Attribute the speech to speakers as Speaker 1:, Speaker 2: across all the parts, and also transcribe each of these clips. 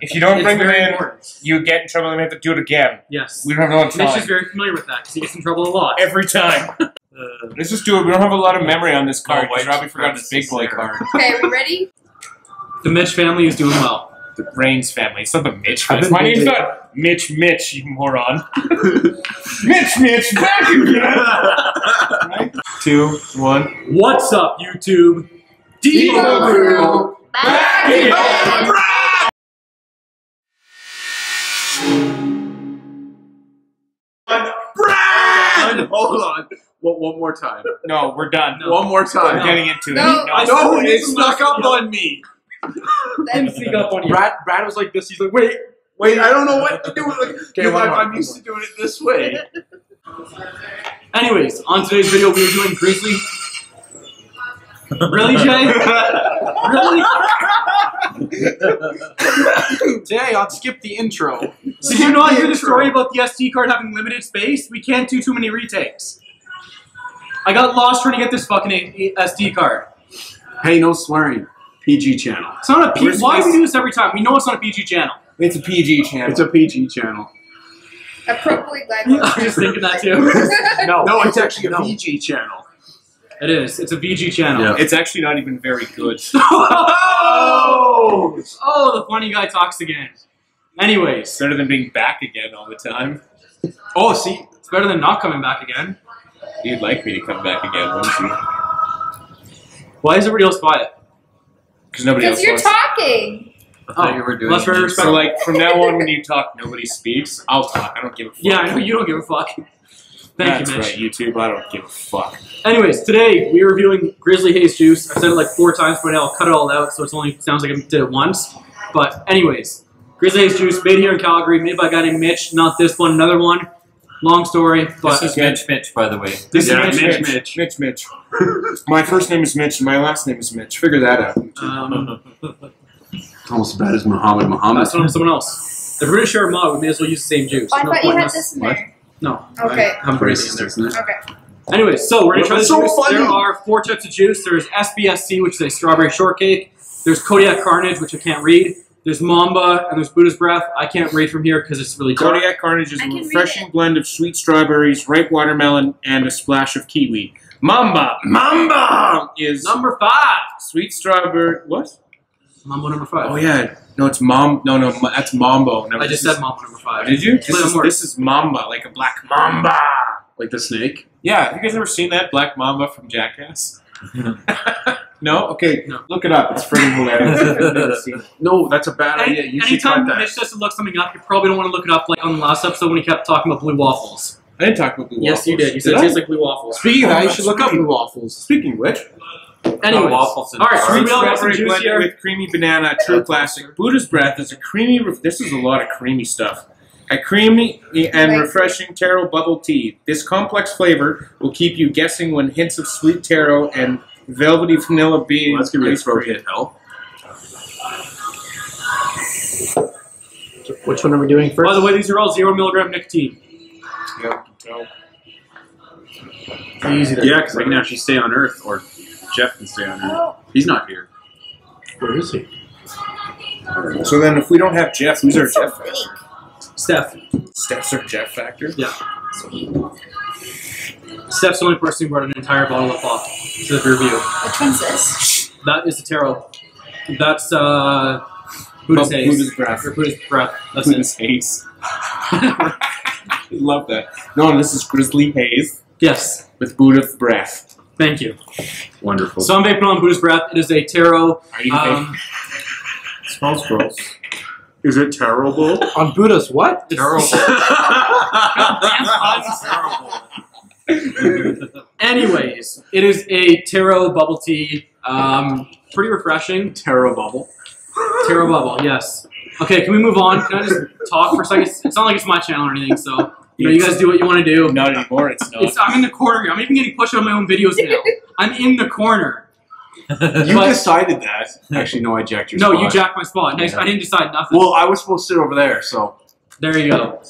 Speaker 1: If you don't
Speaker 2: It's
Speaker 1: bring them in,
Speaker 2: important.
Speaker 1: you get in trouble and we have to do it again.
Speaker 2: Yes.
Speaker 1: We don't have a lot of
Speaker 2: Mitch is very familiar with that because he gets in trouble a lot.
Speaker 1: Every time.
Speaker 2: Uh,
Speaker 1: Let's just do it. We don't have a lot of memory on this card
Speaker 3: No,
Speaker 1: because Robbie forgot his big boy card.
Speaker 4: Okay, are we ready?
Speaker 2: the Mitch family is doing well.
Speaker 1: The Rains family. It's not the Mitch family. My name's not Mitch Mitch, you moron. Mitch Mitch, back again. right? Two, one.
Speaker 2: What's up, YouTube?
Speaker 4: Depot Crew,
Speaker 1: Back again.
Speaker 3: Brad! One, one more time.
Speaker 1: No, we're done.
Speaker 2: No.
Speaker 3: One more
Speaker 1: We're
Speaker 3: time.
Speaker 1: getting into
Speaker 4: No.
Speaker 1: it.
Speaker 2: I
Speaker 3: No,
Speaker 2: swear
Speaker 3: it snuck
Speaker 2: not-
Speaker 3: up on me.
Speaker 2: Didn't up on you.
Speaker 3: Brad, Brad was like this. He's like, wait, wait, I don't know what to do. Like, because
Speaker 1: one
Speaker 3: I'm,
Speaker 1: more,
Speaker 3: I'm used to doing it this way.
Speaker 2: Anyways, on today's video, we are doing Grizzly. really, Jay? Really?
Speaker 3: Today, I'll skip the intro.
Speaker 2: Did you not hear the story about the SD card having limited space? We can't do too many retakes. I got lost trying to get this fucking SD card.
Speaker 3: Hey, no swearing. PG channel.
Speaker 2: It's not a P.
Speaker 1: Where's
Speaker 2: Why do we
Speaker 1: this?
Speaker 2: do this every time? We know it's not a PG channel.
Speaker 1: It's a PG channel.
Speaker 3: It's a PG channel.
Speaker 4: Appropriately glad
Speaker 2: I was just thinking that too.
Speaker 1: no,
Speaker 3: No, it's actually a
Speaker 1: No.
Speaker 3: PG channel.
Speaker 2: It is. It's a VG channel.
Speaker 3: Yeah.
Speaker 1: It's actually not even very good.
Speaker 2: oh! Oh, the funny guy talks again. Anyways,
Speaker 1: It's better than being back again all the time.
Speaker 3: Oh, see,
Speaker 2: it's better than not coming back again.
Speaker 1: You'd like me to come back again, wouldn't you?
Speaker 2: Why is everybody else quiet?
Speaker 1: Because nobody else
Speaker 4: Because you're
Speaker 1: wants.
Speaker 4: talking.
Speaker 3: I thought you were doing.
Speaker 2: That's very
Speaker 3: it.
Speaker 1: So like from now on, when you talk, nobody speaks. I'll talk. I don't give a fuck.
Speaker 2: Yeah, I know you don't give a fuck. Thank
Speaker 1: That's
Speaker 2: you, Mitch.
Speaker 1: right, YouTube. I don't give a fuck.
Speaker 2: Anyways, today we are reviewing Grizzly Haze Juice. I've said it like four times, but now I'll cut it all out, so it's only sounds like I did it once. But anyways, Grizzly Haze Juice made here in Calgary, made by a guy named Mitch. Not this one, another one. Long story, but
Speaker 1: This is
Speaker 5: Mitch Mitch, by the way.
Speaker 1: This
Speaker 3: Yeah,
Speaker 1: is
Speaker 3: Mitch,
Speaker 1: Mitch, Mitch, Mitch, Mitch. my first name is Mitch, and my last name is Mitch. Figure that out.
Speaker 2: um,
Speaker 3: Almost as bad as Muhammad Muhammad.
Speaker 2: that's one someone else. If we're gonna share a mod, we may as well use the same juice.
Speaker 4: Oh, I
Speaker 2: no
Speaker 4: thought you had this in
Speaker 3: what?
Speaker 4: there.
Speaker 2: No.
Speaker 4: Okay.
Speaker 2: I haven't put
Speaker 3: Racist,
Speaker 2: there.
Speaker 3: isn't it?
Speaker 4: Okay.
Speaker 2: Anyways, so we're gonna try
Speaker 3: That's
Speaker 2: this
Speaker 3: so
Speaker 2: juice.
Speaker 3: funny.
Speaker 2: There are four types of juice. There's SBSC, which is a strawberry shortcake. There's Kodiak Carnage, which I can't read. There's Mamba, and there's Buddha's Breath. I can't read from here because it's really dark.
Speaker 1: Kodiak Carnage is a refreshing blend of sweet strawberries, ripe watermelon, and a splash of kiwi. Mamba, Mamba is
Speaker 2: Number five.
Speaker 1: sweet strawberry. What?
Speaker 2: Mambo number five.
Speaker 1: Oh yeah, no, it's mom. No, no, that's Mambo. No,
Speaker 2: I just
Speaker 1: this
Speaker 2: said Mambo number five.
Speaker 1: Did you? This
Speaker 2: Play
Speaker 1: is, this is Mamba, like a black Mamba.
Speaker 3: Like the snake.
Speaker 1: Yeah, have you guys ever seen that Black Mamba from Jackass? no? Okay,
Speaker 2: No.
Speaker 1: look it up. It's pretty hilarious. I've never seen it.
Speaker 3: No, that's a bad
Speaker 2: Any,
Speaker 3: idea. You should
Speaker 2: anytime
Speaker 3: cut that.
Speaker 2: Mitch says to look something up, you probably don't want to look it up like on the last episode when he kept talking about blue waffles.
Speaker 1: I didn't talk about blue waffles.
Speaker 2: Yes, you did. You said it
Speaker 1: I?
Speaker 2: tastes like blue waffles.
Speaker 3: Speaking of
Speaker 1: Oh,
Speaker 3: that, you should look up blue waffles.
Speaker 1: Speaking of which,
Speaker 2: Anyways, oh,
Speaker 5: waffles and
Speaker 2: all right, so
Speaker 5: bars.
Speaker 2: we all
Speaker 1: strawberry
Speaker 2: juice
Speaker 1: blended with creamy banana, true classic. Buddha's breath is a creamy. This is a lot of creamy stuff. A creamy and refreshing taro bubble tea. This complex flavor will keep you guessing when hints of sweet taro and velvety vanilla bean.
Speaker 3: Well, that's gonna be a
Speaker 1: ice
Speaker 3: throat hit, hell.
Speaker 6: Which one are we doing first?
Speaker 2: By the way, these are all zero milligram nicotine.
Speaker 1: Yeah, so-
Speaker 6: easy there.
Speaker 3: Yeah, because I can actually stay on Earth, or Jeff can stay on Earth. He's not here.
Speaker 6: Where is he?
Speaker 1: So then, if we don't have Jeff, who's our
Speaker 4: it's so
Speaker 1: Jeff?
Speaker 4: Big.
Speaker 2: Steph.
Speaker 1: Steph's our Jeff factor. Yeah.
Speaker 2: Steph's the only person who brought an entire bottle of pop to the review.
Speaker 4: Which one's this?
Speaker 2: That is the taro. That's uh, Buddha's haze.
Speaker 1: Buddha's breath.
Speaker 2: Or Buddha's breath. That's
Speaker 1: Buddha's
Speaker 2: it.
Speaker 1: haze. Love that. No, and this is Grizzly Haze
Speaker 2: Yes.
Speaker 1: with Buddha's breath.
Speaker 2: Thank you.
Speaker 3: Wonderful.
Speaker 2: So I'm vaping on Buddha's breath. It is a taro.
Speaker 1: Are you
Speaker 2: Um,
Speaker 3: smells gross. Is it terrible?
Speaker 6: On Buddha's what? Terrible. terrible.
Speaker 2: Anyways, it is a taro bubble tea. Um, pretty refreshing.
Speaker 3: Taro bubble.
Speaker 2: Taro bubble, yes. Okay, can we move on? Can I just talk for a second? It's, it's not like it's my channel or anything, so you know, you guys do what you want to do.
Speaker 1: Not anymore. It's not.
Speaker 2: It's, I'm in the corner. I'm even getting pushed on my own videos now. I'm in the corner.
Speaker 3: You
Speaker 2: But-
Speaker 3: decided that. Actually, no, I jacked your
Speaker 2: No,
Speaker 3: spot.
Speaker 2: you jacked my spot. I didn't decide nothing.
Speaker 3: Well, I was supposed to sit over there, so.
Speaker 2: there you go.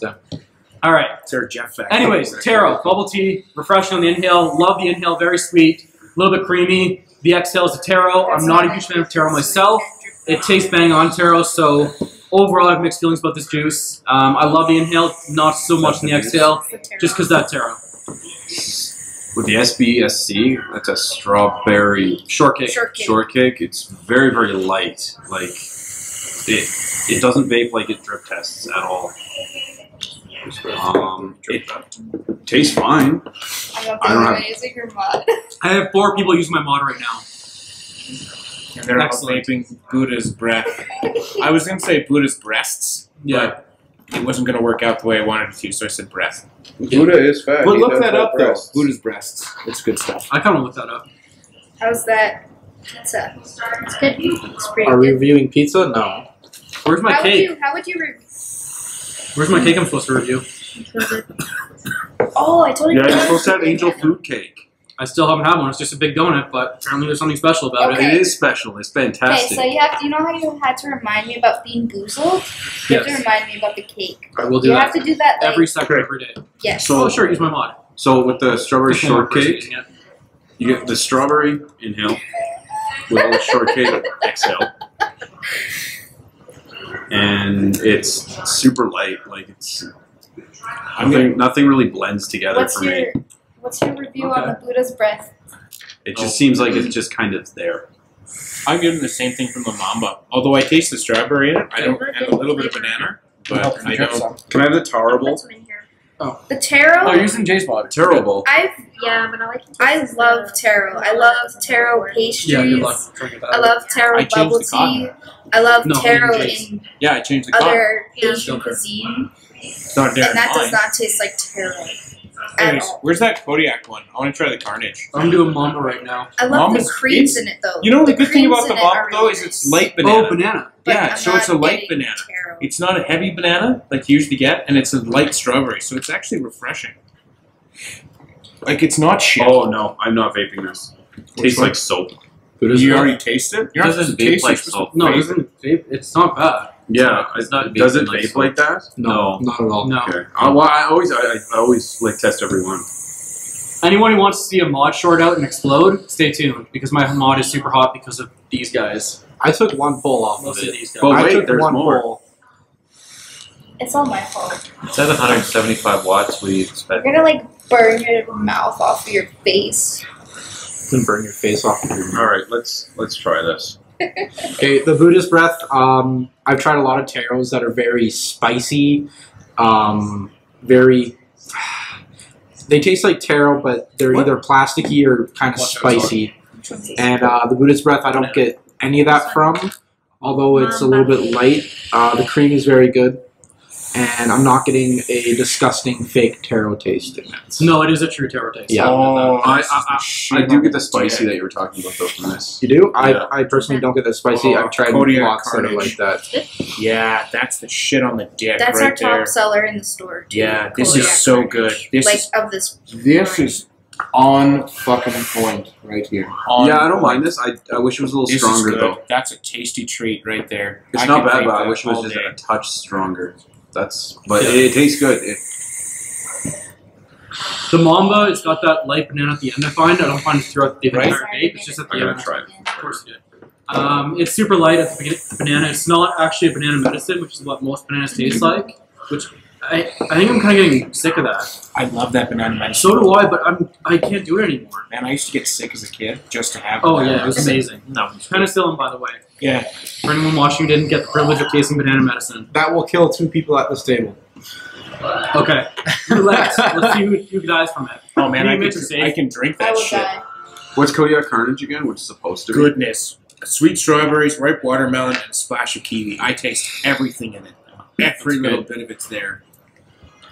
Speaker 2: All right.
Speaker 1: Our Jeff factor.
Speaker 2: Anyways, taro bubble tea, refreshing on the inhale. Love the inhale, very sweet, a little bit creamy. The exhale is a taro. I'm not a huge fan of taro myself. It tastes bang on taro, so overall, I have mixed feelings about this juice. Um, I love the inhale, not so much in the exhale, just because that taro.
Speaker 3: With the SBSC, that's a strawberry
Speaker 2: Shortcake.
Speaker 4: Shortcake.
Speaker 3: shortcake. It's very, very light. Like it, it doesn't vape like it drip tests at all. Um, it tastes fine.
Speaker 4: I'm not
Speaker 3: I don't have-
Speaker 4: using your mod.
Speaker 2: I have four people using my mod right now.
Speaker 1: And they're all
Speaker 2: Excellent.
Speaker 1: vaping Buddha's breath. I was gonna say Buddha's breasts,
Speaker 2: Yeah.
Speaker 1: but it wasn't gonna work out the way I wanted it to, so I said breath.
Speaker 3: Buddha is fat.
Speaker 1: But
Speaker 3: He
Speaker 1: look
Speaker 3: does
Speaker 1: that
Speaker 3: have
Speaker 1: up though. Buddha's breasts. It's good stuff.
Speaker 2: I kind of looked that up.
Speaker 4: How's that pizza? It's good. It's pretty
Speaker 6: Are we
Speaker 4: good.
Speaker 6: reviewing pizza? No.
Speaker 2: Where's my
Speaker 4: how would
Speaker 2: cake?
Speaker 4: you? How would you? Re-
Speaker 2: Where's my cake I'm supposed to review?
Speaker 4: oh, I totally.
Speaker 3: Yeah, you're supposed to have angel food cake.
Speaker 2: I still haven't had one. It's just a big donut, but apparently there's something special about
Speaker 4: Okay.
Speaker 2: it.
Speaker 3: It is special. It's fantastic.
Speaker 4: Okay, so you have. You know how you had to remind me about being goozled? You have to remind me about the cake.
Speaker 2: I will do
Speaker 4: You
Speaker 2: that
Speaker 4: have to do that like,
Speaker 2: every second, every day.
Speaker 4: Yes.
Speaker 3: So-
Speaker 2: oh, sure, use my mod.
Speaker 3: So with the strawberry
Speaker 2: Just one more person
Speaker 3: shortcake, you get the strawberry inhale with all the shortcake exhale, and it's super light. Like it's nothing. Nothing really blends together
Speaker 4: what's
Speaker 3: for
Speaker 4: your
Speaker 3: me.
Speaker 4: What's your review
Speaker 2: Okay.
Speaker 4: on the Buddha's breath?
Speaker 3: It just seems like it's just kind of there.
Speaker 1: I'm giving the same thing from the Mamba. Although I taste the strawberry in it, I don't and a little bit of banana, but I don't.
Speaker 3: Can I have the terrible? Oh.
Speaker 4: The taro.
Speaker 1: Oh, you're using Jay's mod.
Speaker 3: Terrible.
Speaker 4: I've
Speaker 5: Yeah, but I like.
Speaker 4: I love taro. I love taro pastries.
Speaker 2: Yeah, good luck. trying to get that
Speaker 4: I love taro
Speaker 1: I
Speaker 4: bubble
Speaker 1: the
Speaker 4: tea. I love
Speaker 2: No,
Speaker 4: taro
Speaker 2: only
Speaker 4: in
Speaker 1: Yeah, I changed the color.
Speaker 4: other
Speaker 5: Yeah.
Speaker 4: Asian cuisine,
Speaker 1: It's not there
Speaker 4: and
Speaker 1: in
Speaker 4: that does not taste like taro at
Speaker 1: Anyways, where's that Kodiak one? I want to try the Carnage.
Speaker 2: I'm doing Mamba right now.
Speaker 4: I love
Speaker 1: Mama's-
Speaker 4: the creams in it though.
Speaker 1: You know the, good thing about the
Speaker 4: in
Speaker 1: Mamba though is it's light banana.
Speaker 2: Oh, banana.
Speaker 4: But
Speaker 1: yeah,
Speaker 4: I'm
Speaker 1: so it's a light banana.
Speaker 4: Taro.
Speaker 1: It's not a heavy banana like you usually get, and it's a light strawberry, so it's actually refreshing. Like it's not shit.
Speaker 3: Oh no, I'm not vaping this. Tastes like soap.
Speaker 6: Buddha's
Speaker 1: you
Speaker 6: breath?
Speaker 1: already tasted? You're
Speaker 7: Doesn't vape
Speaker 1: taste it,
Speaker 7: like
Speaker 1: you're supposed
Speaker 7: soap.
Speaker 1: to
Speaker 2: No,
Speaker 1: vape
Speaker 2: it isn't vape. It's not bad.
Speaker 3: Yeah,
Speaker 7: It's not
Speaker 3: Does it
Speaker 7: vaping like
Speaker 3: like that?
Speaker 6: No, not at all.
Speaker 2: No.
Speaker 3: Okay. Uh, well, I always, I, I always like test everyone.
Speaker 2: Anyone who wants to see a mod short out and explode, stay tuned because my mod is super hot because of these guys.
Speaker 6: I took one pull off of
Speaker 2: Mostly
Speaker 6: it.
Speaker 2: these guys.
Speaker 3: But
Speaker 6: I
Speaker 3: wait,
Speaker 6: took
Speaker 3: there's
Speaker 6: one
Speaker 3: more.
Speaker 6: pull.
Speaker 4: It's all my fault.
Speaker 7: It's at 175 watts. What do you
Speaker 4: You're gonna like burn your mouth off of your face.
Speaker 6: Then burn your face off.
Speaker 3: All right, let's let's try this.
Speaker 6: Okay, the Buddha's breath. Um, I've tried a lot of taros that are very spicy, um, very. They taste like taro, but they're
Speaker 2: What?
Speaker 6: either plasticky or kind of
Speaker 2: Watch
Speaker 6: spicy. And uh, the Buddha's breath, I don't get any of that from, although it's a little bit light. Uh, the cream is very good, and I'm not getting a disgusting fake taro taste in it.
Speaker 2: No, it is a true taro taste.
Speaker 6: Yeah.
Speaker 1: Oh,
Speaker 3: I- I- I- I do get the spicy that you were talking about though from this.
Speaker 6: You do?
Speaker 3: Yeah.
Speaker 6: I, I personally don't get the spicy.
Speaker 1: Oh,
Speaker 6: I've tried
Speaker 1: Kodiak
Speaker 6: lots that are
Speaker 1: Carnage.
Speaker 6: like that.
Speaker 1: Yeah, that's the shit on the dick
Speaker 4: That's
Speaker 1: right
Speaker 4: our top
Speaker 1: there.
Speaker 4: seller in the store. Too.
Speaker 1: Yeah, this
Speaker 4: Kodiak
Speaker 1: is so
Speaker 4: Carnage.
Speaker 1: good. This
Speaker 4: like
Speaker 1: is
Speaker 4: of this.
Speaker 1: this is on fucking point right here. On
Speaker 3: yeah, I don't
Speaker 1: point.
Speaker 3: mind this. I, I wish it was a little
Speaker 1: This
Speaker 3: stronger
Speaker 1: is good.
Speaker 3: though.
Speaker 1: That's a tasty treat right there.
Speaker 3: It's
Speaker 1: I
Speaker 3: not bad, but I wish it was just
Speaker 1: day.
Speaker 3: a touch stronger. That's, but
Speaker 2: Yeah.
Speaker 3: it, it tastes good. It,
Speaker 2: The Mamba, it's got that light banana at the end. I find I don't find it throughout the
Speaker 1: Right.
Speaker 2: entire vape. It's just at the
Speaker 3: I'm gonna
Speaker 2: end.
Speaker 3: try it.
Speaker 2: Of course you did. Um, it's super light at the beginning. The banana. It's not actually a banana medicine, which is what most bananas taste like. Which I, I think I'm kind of getting sick of that.
Speaker 1: I love that banana medicine.
Speaker 2: So do I, but I'm I can't do it anymore.
Speaker 1: Man, I used to get sick as a kid just to have.
Speaker 2: Oh yeah, it was amazing. No, penicillin, by the way.
Speaker 1: Yeah,
Speaker 2: For anyone watching who didn't get the privilege of tasting banana medicine.
Speaker 6: That will kill two people at this table.
Speaker 2: Okay, relax. Let's see who, who dies from it.
Speaker 1: Oh man,
Speaker 2: You
Speaker 1: I
Speaker 2: mentioned
Speaker 1: can,
Speaker 2: safe.
Speaker 1: I can drink that
Speaker 4: will
Speaker 1: shit.
Speaker 4: die.
Speaker 3: what's Kodiak Carnage again? What's it supposed to be?
Speaker 1: Goodness, sweet strawberries, ripe watermelon, and a splash of kiwi. I taste everything in it. Every little bit of it's there.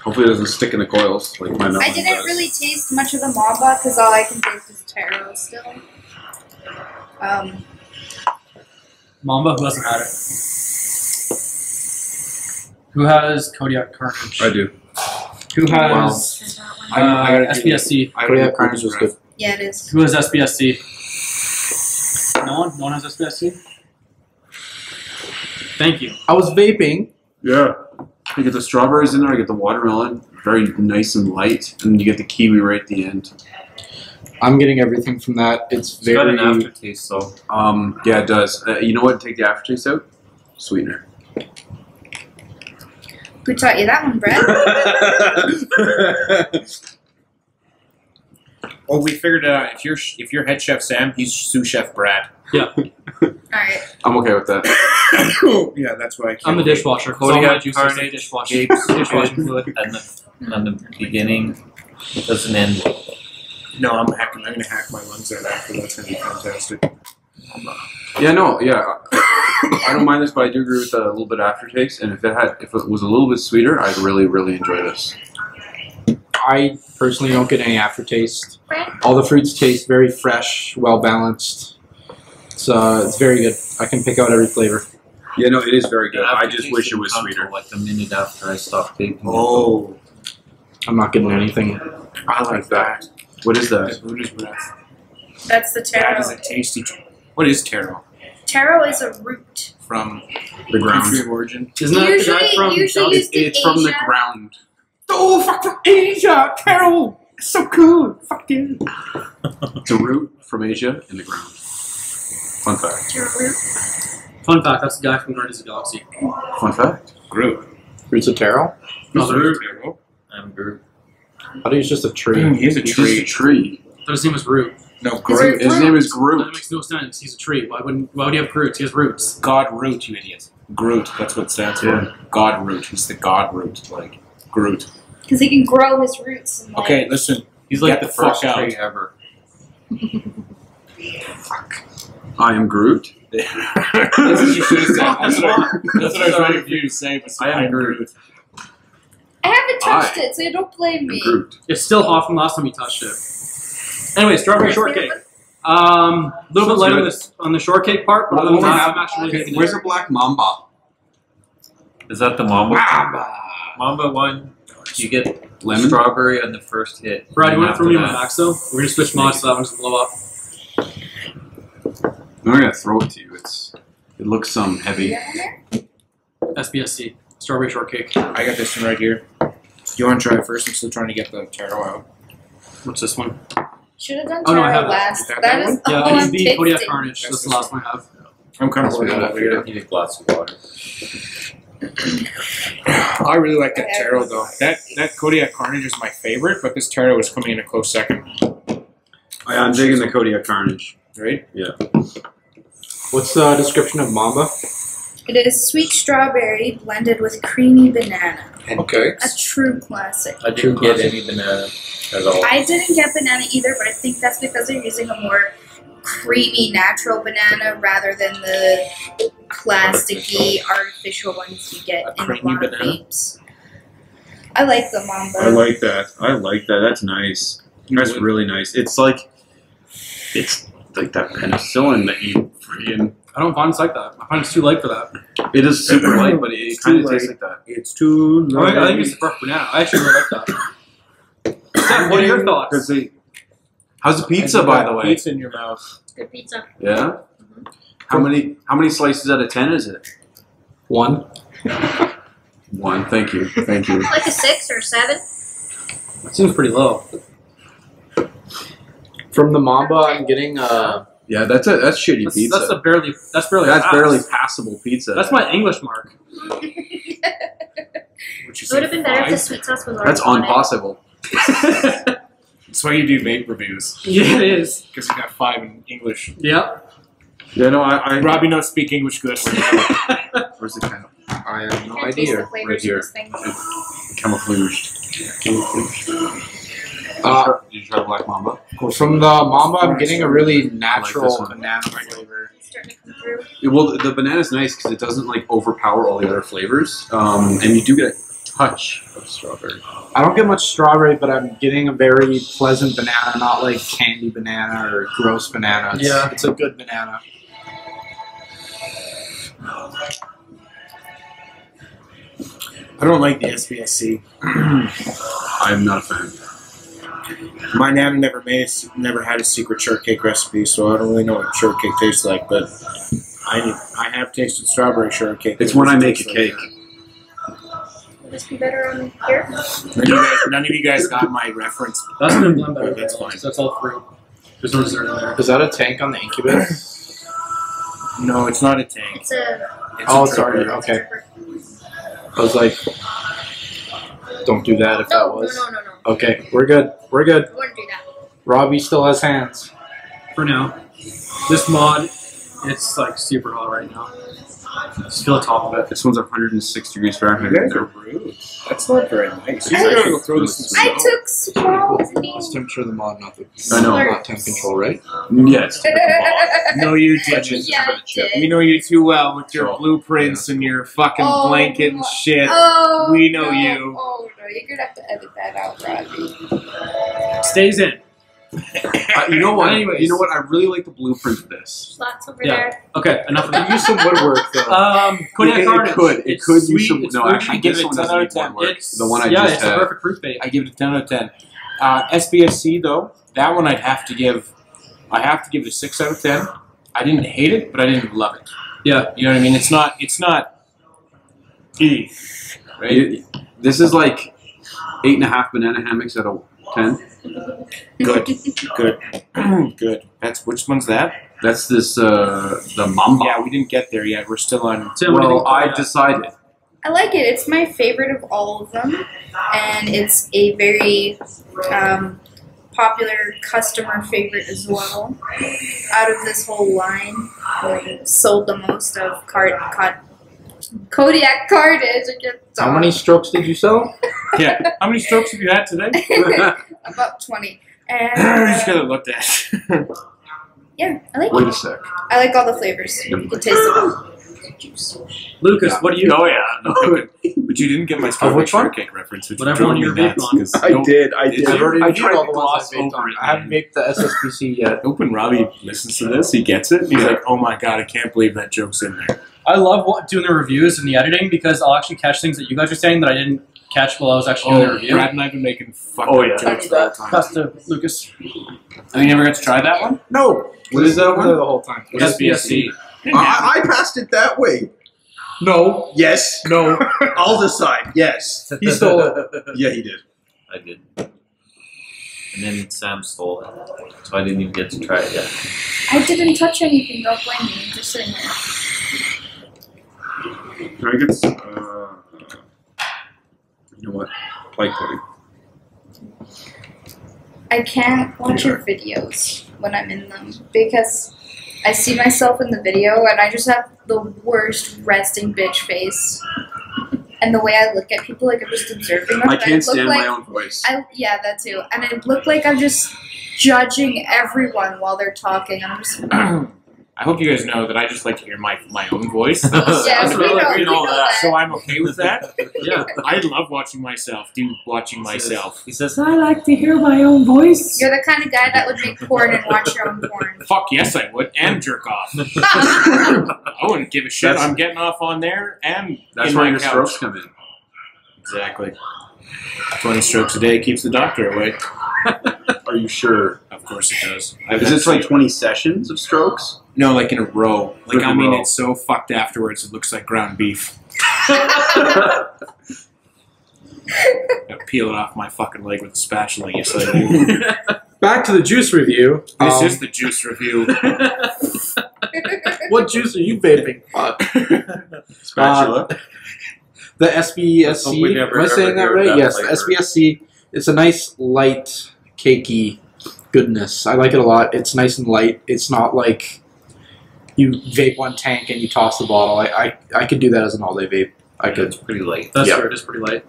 Speaker 3: Hopefully, it doesn't stick in the coils like my
Speaker 4: I didn't
Speaker 3: does.
Speaker 4: really taste much of the Mamba because all I can taste is taro still. Um,
Speaker 2: Mamba, who hasn't had it? Who has Kodiak Carnage?
Speaker 3: I do.
Speaker 2: Who has
Speaker 3: I- I
Speaker 2: uh,
Speaker 3: gotta do-
Speaker 2: SBSC?
Speaker 3: I
Speaker 6: Kodiak
Speaker 3: do
Speaker 6: Carnage was good.
Speaker 4: yeah, it is.
Speaker 2: Who has SBSC? No one? No one has SBSC? Thank you.
Speaker 6: I was vaping.
Speaker 3: Yeah. You get the strawberries in there. I get the watermelon, very nice and light, and you get the kiwi right at the end.
Speaker 6: I'm getting everything from that. It's
Speaker 7: It's got
Speaker 6: very.
Speaker 7: an aftertaste, so
Speaker 3: Um, yeah, it does. Uh, you know what? Take the aftertaste out. Sweetener.
Speaker 4: Who taught you that one, Brett?
Speaker 1: Oh, we figured it out. If you're if you're head chef Sam, he's sous chef Brad.
Speaker 4: Alright.
Speaker 3: I'm okay with that.
Speaker 1: yeah, that's why I can't
Speaker 2: I'm the
Speaker 1: dishwasher.
Speaker 2: dishwasher. 'cause
Speaker 7: Cody
Speaker 2: all my
Speaker 7: got
Speaker 2: juices are
Speaker 7: carnage,
Speaker 2: dishwashing.
Speaker 7: Gabe's
Speaker 2: Dishwashing fluid.
Speaker 7: and the, and the beginning doesn't end well.
Speaker 1: No, I'm hacking. I'm gonna hack my lungs out after. That's gonna be fantastic.
Speaker 3: Yeah, no, yeah. I don't mind this, but I do agree with the little bit aftertaste. And if it had, if it was a little bit sweeter, I'd really, really enjoy this.
Speaker 6: I personally don't get any aftertaste. All the fruits taste very fresh, well balanced. It's uh, it's very good. I can pick out every flavor.
Speaker 3: Yeah, no, it is very good.
Speaker 7: The
Speaker 3: I just wish it was sweeter.
Speaker 7: Like the minute after I stopped taking it.
Speaker 1: Oh,
Speaker 6: I'm not getting anything.
Speaker 1: I like that.
Speaker 3: What is that?
Speaker 1: Buddha's breath.
Speaker 4: That's the
Speaker 1: That
Speaker 4: taro.
Speaker 1: is a tasty. tr- What is taro?
Speaker 4: Taro is a root.
Speaker 1: From
Speaker 3: The ground.
Speaker 1: country of origin.
Speaker 2: Isn't that the
Speaker 4: Usually-
Speaker 2: guy from
Speaker 4: usually
Speaker 2: South-
Speaker 4: used in
Speaker 3: It's from the ground.
Speaker 6: Oh, fuck from Asia, Carol. It's so cool. Fuck you.
Speaker 3: It's a root from Asia in the ground. Fun fact.
Speaker 2: Fun fact: that's the guy from Guardians of the Galaxy.
Speaker 3: Fun fact.
Speaker 1: Groot.
Speaker 6: Fruits of taro.
Speaker 2: No, there-
Speaker 1: Taro.
Speaker 7: I'm Groot.
Speaker 6: I thought he was just a tree.
Speaker 1: Mm, He's a
Speaker 3: He's just a
Speaker 1: tree.
Speaker 3: tree.
Speaker 2: But his name is Root.
Speaker 1: No,
Speaker 4: Is
Speaker 1: Groot.
Speaker 4: there-
Speaker 3: His name is Groot.
Speaker 2: That
Speaker 3: Groot.
Speaker 2: makes no sense. He's a tree. Why wouldn't? Why would he have roots? He has roots.
Speaker 1: God root, you idiot. Groot. That's what it stands for. God root. He's the God root. Like Groot.
Speaker 4: Because he can grow his roots. And, like,
Speaker 1: Okay, listen.
Speaker 7: He's like
Speaker 1: Get
Speaker 7: the
Speaker 1: the fuck
Speaker 7: first
Speaker 1: out.
Speaker 7: tree ever.
Speaker 3: I am Groot.
Speaker 1: That's what you should have said. That's what, I, that's what I was
Speaker 7: Sorry.
Speaker 1: waiting for you to say. But
Speaker 3: I am Groot.
Speaker 4: I haven't touched
Speaker 3: I
Speaker 4: it, so you don't blame me.
Speaker 3: Groot.
Speaker 2: It's still hot from last time you touched it. Anyway, strawberry shortcake.
Speaker 4: the-
Speaker 2: Um, a little bit
Speaker 3: Sounds
Speaker 2: light on
Speaker 3: good.
Speaker 2: this on the shortcake part, but other than that, I'm actually really
Speaker 3: Okay, where's
Speaker 2: it.
Speaker 3: the black mamba?
Speaker 7: Is that the Mamba?
Speaker 3: Mamba.
Speaker 7: Mamba one, you get
Speaker 3: Lemon?
Speaker 7: strawberry on the first hit.
Speaker 2: Brad, you want to throw me my
Speaker 7: that-
Speaker 2: max though? We're gonna switch mods so that one doesn't blow up.
Speaker 3: I'm not gonna throw it to you. It's it looks um heavy.
Speaker 4: Yeah, in there?
Speaker 2: SBSC, strawberry shortcake.
Speaker 1: I got this one right here. You want to try it first? I'm still trying to get the taro out.
Speaker 2: What's this one?
Speaker 4: Should have done
Speaker 2: Oh, no, I have that.
Speaker 4: last.
Speaker 1: Is that
Speaker 4: that
Speaker 1: that
Speaker 4: is
Speaker 2: Yeah,
Speaker 4: all
Speaker 2: I need the Kodiak
Speaker 4: tasting.
Speaker 2: Carnage. That's the last one I have.
Speaker 1: I'm kind of
Speaker 3: That's
Speaker 1: working
Speaker 3: what
Speaker 1: over
Speaker 3: I.
Speaker 7: You need a glass of water.
Speaker 1: I really like that taro though. That that Kodiak Carnage is my favorite, but this taro is coming in a close second.
Speaker 3: I'm digging the Kodiak Carnage.
Speaker 1: Right? Yeah.
Speaker 6: What's the description of Mamba?
Speaker 4: It is sweet strawberry blended with creamy banana.
Speaker 6: Okay.
Speaker 4: A true classic.
Speaker 7: I didn't get any banana at all.
Speaker 4: I didn't get banana either, but I think that's because they're using a more creamy natural banana rather than the plasticky artificial ones you get
Speaker 1: A
Speaker 4: in a
Speaker 1: creamy
Speaker 4: lot of
Speaker 1: banana?
Speaker 4: vapes. I like the mamba.
Speaker 3: I like that. I like that. That's nice. That's really nice. It's like it's like that penicillin that you freaking.
Speaker 2: I don't find it's like that. I find it's too light for that.
Speaker 3: It is super light, but it, it
Speaker 1: It's
Speaker 3: kind
Speaker 1: too
Speaker 3: of tastes
Speaker 1: light.
Speaker 3: like that.
Speaker 1: It's too
Speaker 2: I think, I think it's the perfect banana. I actually really like that. Sam, what are your thoughts?
Speaker 3: They. How's the pizza, by the way?
Speaker 1: Pizza in your mouth.
Speaker 4: Good pizza.
Speaker 3: Yeah. Mm-hmm. How many? How many slices out of ten is it?
Speaker 6: One.
Speaker 3: One. Thank you. Thank you.
Speaker 4: Like a six or seven.
Speaker 2: It seems pretty low.
Speaker 6: From the Mamba, I'm getting uh,
Speaker 3: Yeah, that's a that's shitty
Speaker 2: That's,
Speaker 3: pizza.
Speaker 2: that's a barely. That's barely.
Speaker 3: that's
Speaker 2: pass.
Speaker 3: barely passable pizza.
Speaker 2: That's my English mark.
Speaker 1: Which is
Speaker 5: It would have been better if the sweet sauce was already
Speaker 3: That's
Speaker 5: on it.
Speaker 3: impossible.
Speaker 1: That's why you do vape reviews
Speaker 2: Yeah, it is.
Speaker 1: because you got five in English.
Speaker 2: Yep.
Speaker 3: Yeah, no, I. I
Speaker 1: Robbie don't speak English good.
Speaker 3: where's the kind
Speaker 6: I have no idea.
Speaker 3: right here.
Speaker 4: this thing.
Speaker 3: camouflaged?
Speaker 6: Uh,
Speaker 3: Did you try Black Mamba?
Speaker 6: from the Mamba, I'm getting a really natural
Speaker 3: one.
Speaker 6: banana flavor.
Speaker 4: It's starting to come through.
Speaker 3: Yeah, well, the banana's nice because it doesn't like overpower all the other flavors, um, and you do get a touch of strawberry.
Speaker 6: I don't get much strawberry, but I'm getting a very pleasant banana, not like candy banana or gross banana. It's,
Speaker 2: Yeah.
Speaker 6: it's a good banana.
Speaker 1: I don't like the SBSC.
Speaker 3: I'm not a fan.
Speaker 1: My nana never made, never had a secret shortcake recipe, so I don't really know what shortcake tastes like. But I, I have tasted strawberry shortcake.
Speaker 3: It's when I make a cake.
Speaker 1: that.
Speaker 4: Would this be better on here?
Speaker 1: None of, you guys, none of you guys got my reference.
Speaker 2: That's been blend better.
Speaker 1: That's fine.
Speaker 2: so That's all fruit. There's no dessert in there.
Speaker 6: Is that a tank on the Incubus?
Speaker 1: No, it's not a tank.
Speaker 4: It's a.
Speaker 1: It's
Speaker 6: Oh,
Speaker 1: a
Speaker 6: sorry.
Speaker 1: tripper.
Speaker 6: Okay. I was like, Don't do that if
Speaker 4: no,
Speaker 6: that was.
Speaker 4: no, no, no, no.
Speaker 6: Okay, we're good. We're good.
Speaker 4: I wouldn't do that.
Speaker 6: Robbie still has hands.
Speaker 2: For now, this mod, it's like super hot right now. Just feel top of it.
Speaker 3: This one's 106 degrees Fahrenheit.
Speaker 1: You guys are rude. That's not very nice. You
Speaker 4: I-
Speaker 1: gotta go throw this in
Speaker 4: I
Speaker 1: snow.
Speaker 4: took small
Speaker 6: It's temperature of the mod, not the
Speaker 3: I know.
Speaker 6: not temp control, right?
Speaker 3: Yes.
Speaker 1: No, you didn't.
Speaker 4: Yeah, I did.
Speaker 1: We know you too well with your
Speaker 3: Sure.
Speaker 1: blueprints and your fucking
Speaker 4: Oh,
Speaker 1: blanket and shit.
Speaker 4: Oh,
Speaker 1: We know
Speaker 4: no.
Speaker 1: you.
Speaker 4: Oh no, you're gonna have to edit that out, Robbie.
Speaker 2: Stays in.
Speaker 3: Uh, you know what?
Speaker 2: Anyways.
Speaker 3: You know what? I really like the blueprint of this.
Speaker 4: Lots over
Speaker 2: Yeah.
Speaker 4: there.
Speaker 2: Okay, enough of
Speaker 6: Could
Speaker 2: that.
Speaker 6: use some woodwork though.
Speaker 2: Um, Cognac
Speaker 3: it, it could. It
Speaker 2: It's
Speaker 3: could
Speaker 2: sweet,
Speaker 3: use some.
Speaker 2: it's
Speaker 3: No,
Speaker 2: fruity.
Speaker 3: actually,
Speaker 1: I give
Speaker 3: this
Speaker 1: it
Speaker 3: one
Speaker 1: 10
Speaker 3: doesn't
Speaker 1: out of 10.
Speaker 2: It's,
Speaker 3: The one I
Speaker 2: yeah,
Speaker 3: just
Speaker 2: it's
Speaker 3: had.
Speaker 2: a perfect fruit bait.
Speaker 1: I give it a 10 out of 10. Uh, SBSC though, that one I'd have to give. I have to give it a six out of 10. I didn't hate it, but I didn't love it.
Speaker 2: Yeah.
Speaker 1: You know what I mean? It's not. It's not. E. Right.
Speaker 3: You- This is like eight and a half banana hammocks out of ten.
Speaker 1: Good. Good. Good. That's which one's that?
Speaker 3: That's this uh the mamba.
Speaker 1: Yeah, we didn't get there yet. We're still on.
Speaker 2: Tim, what do you
Speaker 3: well,
Speaker 2: think
Speaker 3: I decided.
Speaker 4: I like it. It's my favorite of all of them, and it's a very um, popular customer favorite as well. Out of this whole line, I sold the most of card, card Kodiak Carnage. I get
Speaker 6: How many strokes did you sell?
Speaker 1: Yeah. How many strokes have you had today?
Speaker 4: About twenty.
Speaker 1: you
Speaker 4: And
Speaker 1: just
Speaker 4: uh,
Speaker 1: gotta look at.
Speaker 4: yeah, I like
Speaker 3: Wait
Speaker 4: it.
Speaker 3: a sec.
Speaker 4: I like all the flavors. You can taste them all.
Speaker 2: Lucas, what do you?
Speaker 1: oh yeah. No, but, but you didn't get my strawberry
Speaker 6: which one?
Speaker 1: shortcake reference. Which
Speaker 2: Whatever
Speaker 1: drove
Speaker 2: one
Speaker 1: me
Speaker 2: you're
Speaker 1: nuts,
Speaker 2: vaping on.
Speaker 1: 'cause
Speaker 3: I
Speaker 1: don't-
Speaker 3: did. I
Speaker 1: Did
Speaker 3: did.
Speaker 6: I've already
Speaker 3: I
Speaker 6: reviewed
Speaker 3: tried to
Speaker 6: all the ones
Speaker 3: gloss
Speaker 6: I vaped
Speaker 3: over
Speaker 6: on.
Speaker 3: it.
Speaker 6: I haven't vaped the SSPC yet.
Speaker 1: Open when Robbie listens to this, he gets it. And he's like, "Oh my god, I can't believe that joke's in there."
Speaker 2: I love wa- doing the reviews and the editing because I'll actually catch things that you guys are saying that I didn't catch while I was actually doing the
Speaker 1: Oh,
Speaker 2: review.
Speaker 1: Brad and I've been making fucking
Speaker 3: Oh, yeah.
Speaker 1: jokes the whole time.
Speaker 2: Pass to Lucas.
Speaker 1: And you never got to try that one?
Speaker 3: No. What is that one?
Speaker 6: the whole time.
Speaker 2: SBSC.
Speaker 5: I, I passed it that way.
Speaker 6: No,
Speaker 5: Yes.
Speaker 6: no.
Speaker 5: I'll decide. Yes.
Speaker 6: He stole it.
Speaker 5: Yeah, he did.
Speaker 7: I did. And then Sam stole it, so I didn't even get to try it yet.
Speaker 4: I didn't touch anything. Don't blame me. I'm just sitting here.
Speaker 3: Can I get? s- Uh, you know what? Play pudding.
Speaker 4: I can't watch your videos when I'm in them because I see myself in the video and I just have the worst resting bitch face. And the way I look at people, like I'm just observing them.
Speaker 3: I can't
Speaker 4: look
Speaker 3: stand
Speaker 4: like,
Speaker 3: my own voice.
Speaker 4: I yeah, that too. And I look like I'm just judging everyone while they're talking. I'm just
Speaker 1: I hope you guys know that I just like to hear my my own voice.
Speaker 4: yes, we
Speaker 2: really
Speaker 4: know, we
Speaker 2: all
Speaker 4: know
Speaker 2: that.
Speaker 4: that.
Speaker 1: so I'm okay with that.
Speaker 2: Yeah.
Speaker 1: I love watching myself do watching myself.
Speaker 7: He says, I like to hear my own voice.
Speaker 4: You're the kind of guy that would make porn and watch your own porn.
Speaker 1: Fuck yes, I would, and jerk off. I wouldn't give a shit.
Speaker 3: That's-
Speaker 1: I'm getting off on there and
Speaker 3: That's
Speaker 1: in
Speaker 3: where
Speaker 1: my
Speaker 3: your
Speaker 1: couch.
Speaker 3: strokes come in.
Speaker 1: Exactly. Twenty strokes a day keeps the doctor away.
Speaker 3: Are you sure?
Speaker 1: Of course it does. I've
Speaker 5: Is
Speaker 1: had
Speaker 5: this like 20 sessions of strokes?
Speaker 1: No, like in a row. Like
Speaker 3: In a
Speaker 1: I mean,
Speaker 3: row.
Speaker 1: it's so fucked afterwards. It looks like ground beef. I peel it off my fucking leg with a spatula. Yes, I.
Speaker 6: Back to the juice review.
Speaker 1: This
Speaker 6: Um,
Speaker 1: is the juice review.
Speaker 6: what juice are you vaping? Uh,
Speaker 3: Spatula.
Speaker 6: the SBSC.
Speaker 7: never,
Speaker 6: Am I saying that right?
Speaker 7: that
Speaker 6: yes,
Speaker 7: flavor.
Speaker 6: the SBSC. It's a nice light, cakey goodness. I like it a lot. It's nice and light. It's not like you vape one tank and you toss the bottle. I I, I could do that as an all day vape. I could.
Speaker 7: It's pretty late.
Speaker 2: That's
Speaker 6: Yeah.
Speaker 2: true. It is pretty light.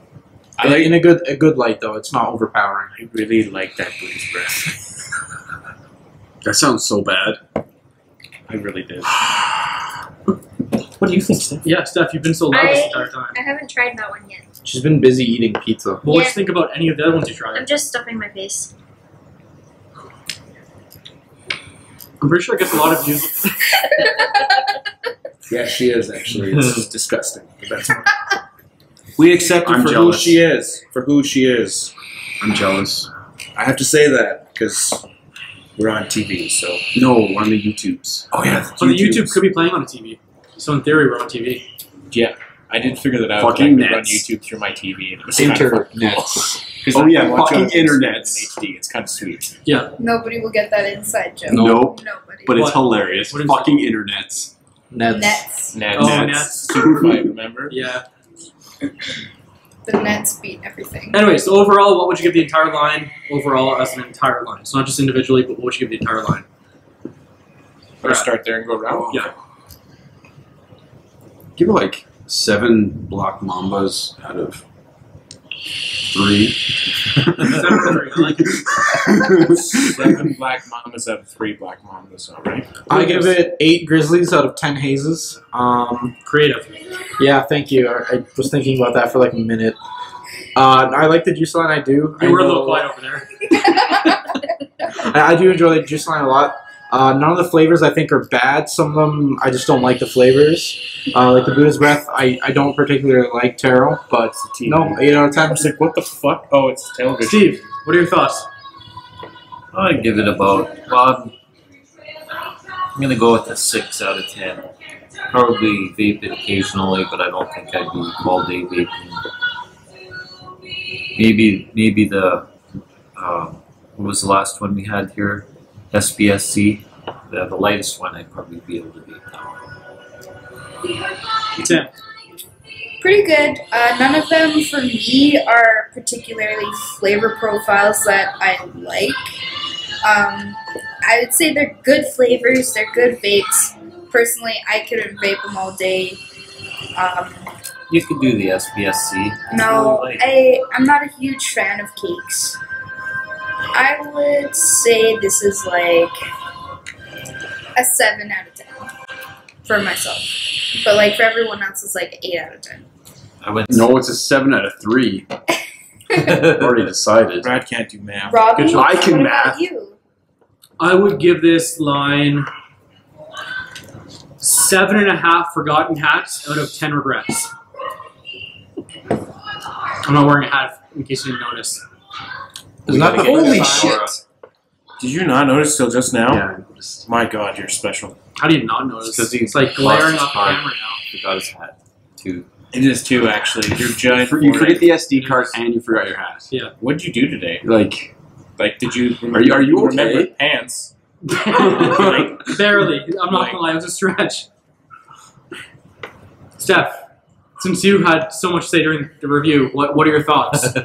Speaker 1: I like.
Speaker 6: in a good a good light though. It's not overpowering.
Speaker 1: I really like that booze breath.
Speaker 3: That sounds so bad.
Speaker 1: I really did.
Speaker 6: What do you think, Steph?
Speaker 2: Yeah, Steph, you've been so loud this
Speaker 8: I-
Speaker 2: entire time.
Speaker 8: I haven't tried that one yet.
Speaker 6: She's been busy eating pizza.
Speaker 2: Well, what do
Speaker 8: Yeah.
Speaker 2: you think about any of the other ones you tried?
Speaker 8: I'm just stuffing my face.
Speaker 2: I'm pretty sure it gets a lot of views.
Speaker 1: Yeah, she is actually. It's hmm. disgusting. But that's. We accept her
Speaker 3: I'm
Speaker 1: for
Speaker 3: jealous.
Speaker 1: who she is. For who she is.
Speaker 3: I'm jealous.
Speaker 1: I have to say that because we're on TV. So.
Speaker 3: No, on the YouTubes.
Speaker 1: Oh yeah.
Speaker 2: So the YouTube could be playing on a TV. So in theory, we're on TV.
Speaker 1: Yeah, I did figure that out.
Speaker 3: Fucking
Speaker 1: I could run
Speaker 3: nets.
Speaker 1: YouTube through my TV. And it was kind of
Speaker 6: Internet.
Speaker 1: Because
Speaker 3: Oh,
Speaker 1: I
Speaker 3: yeah, fucking
Speaker 1: it in
Speaker 3: internets.
Speaker 1: HD. It's kind of sweet. Yeah.
Speaker 4: Nobody will get that inside joke.
Speaker 3: Nope.
Speaker 4: Nobody.
Speaker 3: But it's
Speaker 2: What?
Speaker 3: hilarious.
Speaker 2: What is
Speaker 3: Fucking internets.
Speaker 6: Nets.
Speaker 4: Nets.
Speaker 1: Nets.
Speaker 2: Oh,
Speaker 3: Nets.
Speaker 2: Nets.
Speaker 1: Super fight, remember?
Speaker 2: Yeah.
Speaker 4: The Nets beat everything.
Speaker 2: Anyway, so overall, what would you give the entire line overall as an entire line? So not just individually, but what would you give the entire line?
Speaker 1: Or start there and go around.
Speaker 2: Yeah.
Speaker 3: Give it like seven block Mambas out of three.
Speaker 2: Seven like.
Speaker 1: Seven black mamas out of three black mamas, all right?
Speaker 6: I give it eight Grizzlies out of ten hazes. Um,
Speaker 2: Creative.
Speaker 6: yeah, thank you. I, I was thinking about that for like a minute. Uh, I like the juice line. I do.
Speaker 2: You
Speaker 6: I
Speaker 2: were a little quiet over there.
Speaker 6: I, I do enjoy the juice line a lot. Uh, none of the flavors I think are bad. Some of them I just don't like the flavors. Uh, like the Buddha's Breath, I, I don't particularly like taro, but no, eight out of
Speaker 1: I
Speaker 6: ten.
Speaker 1: was like, what the fuck? Oh, it's television.
Speaker 2: Steve, what are your thoughts?
Speaker 7: I'd give it about. Well, I'm, I'm gonna go with a six out of ten. Probably vape it occasionally, but I don't think I'd do all day vaping. Maybe, maybe the um, what was the last one we had here? SBSC, the, the lightest one. I'd probably be able to vape that one.
Speaker 2: Tim.
Speaker 4: Pretty good. Uh, none of them for me are particularly flavor profiles that I like. Um, I would say they're good flavors. They're good vapes. Personally, I couldn't vape them all day. Um,
Speaker 7: You could do the SBSC.
Speaker 4: No,
Speaker 7: really light.
Speaker 4: I I'm not a huge fan of cakes. I would say this is like a seven out of ten for myself, but like for everyone else, it's like eight out of ten.
Speaker 7: I went.
Speaker 3: No, it's a seven out of three. Already decided.
Speaker 1: Brad can't do math.
Speaker 4: Robbie,
Speaker 3: Good job. I can
Speaker 4: what about
Speaker 3: math.
Speaker 4: you?
Speaker 2: I would give this line seven and a half forgotten hats out of ten regrets. I'm not wearing a hat in case you didn't notice.
Speaker 6: Is that the
Speaker 1: Holy
Speaker 7: shit.
Speaker 1: Did you not notice till just now?
Speaker 3: Yeah. just-
Speaker 1: My God, you're special.
Speaker 2: How do you not notice?
Speaker 7: Because
Speaker 2: it's like
Speaker 7: lost
Speaker 2: glaring
Speaker 7: his
Speaker 2: off the
Speaker 7: card.
Speaker 2: camera now.
Speaker 7: Forgot his hat too.
Speaker 1: It is too, actually. You're giant.
Speaker 3: You forget the SD card and you forgot your hat. Yeah.
Speaker 1: What'd you do today?
Speaker 3: Like,
Speaker 1: Like, did you?
Speaker 3: Are you- are you
Speaker 1: remember
Speaker 3: okay?
Speaker 1: pants?
Speaker 2: Barely. I'm not
Speaker 1: Like-
Speaker 2: gonna lie, it was a stretch. Steph, since you had so much to say during the review, what what are your thoughts?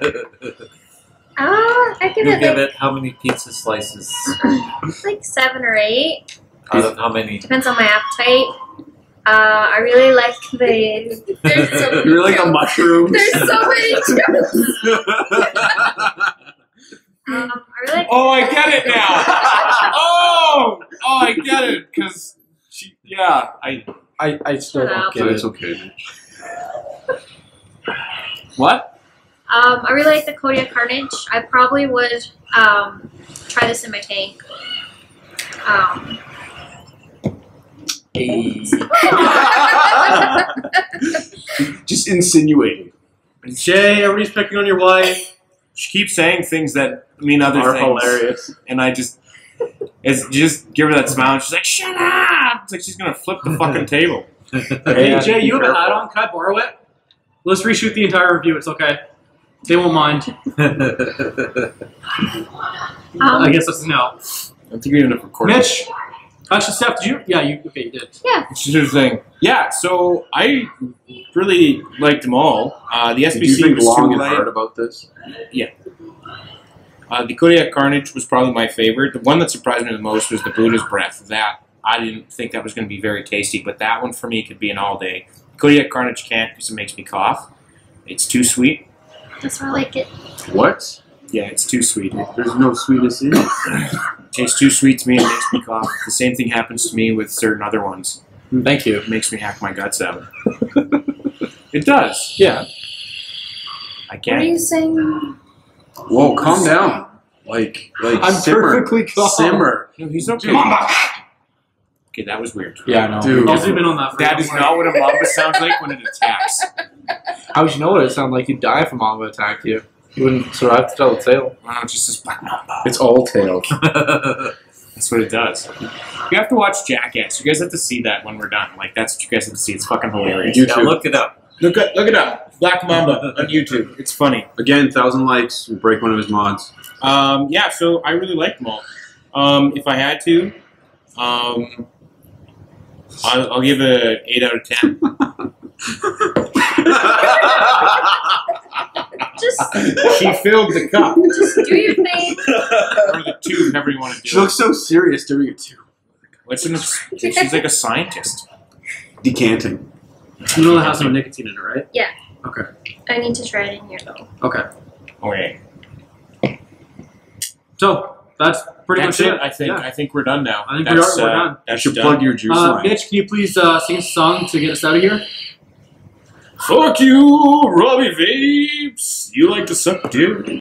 Speaker 8: Uh, I give
Speaker 7: you
Speaker 8: it
Speaker 7: give
Speaker 8: like,
Speaker 7: it how many pizza slices
Speaker 8: like seven or eight.
Speaker 7: out of how many?
Speaker 8: Depends on my appetite. Uh, I really like the.
Speaker 4: There's so
Speaker 3: you're like a
Speaker 4: jokes.
Speaker 3: mushroom.
Speaker 4: There's so many jokes.
Speaker 8: Um, I really like.
Speaker 1: Oh, I get it now. oh, oh, I get it. Cause she, yeah, I.
Speaker 6: I, I still
Speaker 8: Shut
Speaker 6: don't
Speaker 8: up.
Speaker 6: get
Speaker 3: it's
Speaker 6: it.
Speaker 3: okay.
Speaker 1: What?
Speaker 8: Um, I really like the Kodiak Carnage. I probably would um, try this in my tank. Um,
Speaker 3: Just insinuating.
Speaker 2: Jay, everybody's picking on your wife.
Speaker 1: She keeps saying things that mean other
Speaker 3: Are
Speaker 1: things,
Speaker 3: hilarious.
Speaker 1: and I just, it's just give her that smile. And she's like, "Shut up!" It's like she's gonna flip the fucking table.
Speaker 2: Hey, Jay, you have a
Speaker 3: careful.
Speaker 2: hat on. Can I borrow it? Let's reshoot the entire review. It's okay. They won't mind.
Speaker 8: um,
Speaker 2: I guess that's a no.
Speaker 1: I think we even have recorded.
Speaker 2: Mitch, actually, Steph, did you? Yeah, you. Okay, you did.
Speaker 1: It's just a thing. Yeah, so I really liked them all. Uh, the
Speaker 3: Did you
Speaker 1: SBC
Speaker 3: think
Speaker 1: was
Speaker 3: long
Speaker 1: too
Speaker 3: and
Speaker 1: light.
Speaker 3: hard about this? Yeah.
Speaker 1: Uh, the Kodiak Carnage was probably my favorite. The one that surprised me the most was the Buddha's Breath. That I didn't think that was going to be very tasty, but that one for me could be an all day. Kodiak Carnage can't because it makes me cough. It's too sweet.
Speaker 8: That's why I like it.
Speaker 3: What?
Speaker 1: Yeah, it's too sweet.
Speaker 3: There's no sweetness in it.
Speaker 1: It tastes too sweet to me and makes me cough. The same thing happens to me with certain other ones.
Speaker 6: Thank you.
Speaker 1: It makes me hack my guts out. it does.
Speaker 6: Yeah.
Speaker 1: I can't.
Speaker 4: What are you saying?
Speaker 3: Whoa, calm down. Like, like
Speaker 6: I'm
Speaker 3: simmer.
Speaker 6: perfectly calm.
Speaker 3: Simmer.
Speaker 1: No, he's okay.
Speaker 3: Dude.
Speaker 1: Okay, that was weird.
Speaker 6: Yeah, I know.
Speaker 3: Dude.
Speaker 2: I'll zoom on that. For
Speaker 1: That not what a mamba sounds like when it attacks.
Speaker 6: How would you know what it sounded like? You'd die if a mamba attacked you. You wouldn't survive to tell the tale.
Speaker 1: Wow, it's just this black mamba.
Speaker 3: It's all tail.
Speaker 1: That's what it does. You have to watch Jackass. You guys have to see that when we're done. Like that's what you guys have to see. It's fucking hilarious.
Speaker 3: You
Speaker 7: yeah,
Speaker 3: too.
Speaker 7: look it up.
Speaker 1: Look it, look it up. Black Mamba on YouTube. It's funny.
Speaker 3: Again, thousand likes. We break one of his mods.
Speaker 1: Um, yeah, so I really like them all. Um, if I had to, um, I'll, I'll give it an eight out of ten. she filled the cup
Speaker 8: Just do your thing.
Speaker 1: or the tube, however you want to
Speaker 5: She
Speaker 1: do it.
Speaker 5: looks so serious doing it too.
Speaker 1: What's in the, she's like a scientist.
Speaker 5: Decanting.
Speaker 2: You know it has no nicotine in it, right? Yeah. Okay.
Speaker 8: I need to try it in here though.
Speaker 2: Okay.
Speaker 1: Okay,
Speaker 2: So that's pretty
Speaker 1: that's
Speaker 2: much
Speaker 1: it.
Speaker 2: it.
Speaker 1: I think.
Speaker 2: Yeah.
Speaker 1: I think we're done now.
Speaker 2: I think we
Speaker 1: that's,
Speaker 2: are- we're
Speaker 1: uh,
Speaker 2: done.
Speaker 3: You should
Speaker 1: done.
Speaker 3: plug your juice
Speaker 2: Uh,
Speaker 3: line.
Speaker 2: Mitch, can you please uh, sing a song to get us out of here?
Speaker 1: Fuck you, Robbie Vapes. You like to suck dick.